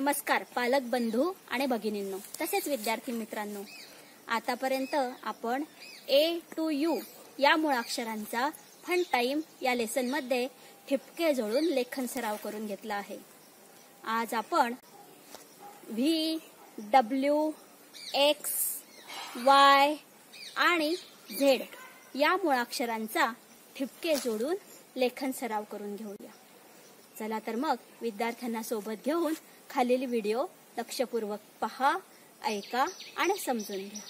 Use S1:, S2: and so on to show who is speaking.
S1: नमस्कार पालक बंधू आणि भगिनींनो. तसेच विद्यार्थी मित्रांनो आतापर्यंत आपण ए टू यू या मुळाक्षरांचा फन टाईम या लेसनमध्ये ठिपके जोडून लेखन सराव करून घेतला आहे. आज आपण व्ही डब्ल्यू एक्स वाय आणि झेड या मुळाक्षरांचा ठिपके जोडून लेखन सराव करून घेऊया. चला तर मग विद्यार्थ्यांना सोबत घेऊन खालील व्हिडिओ लक्षपूर्वक पहा ऐका आणि समजून घ्या.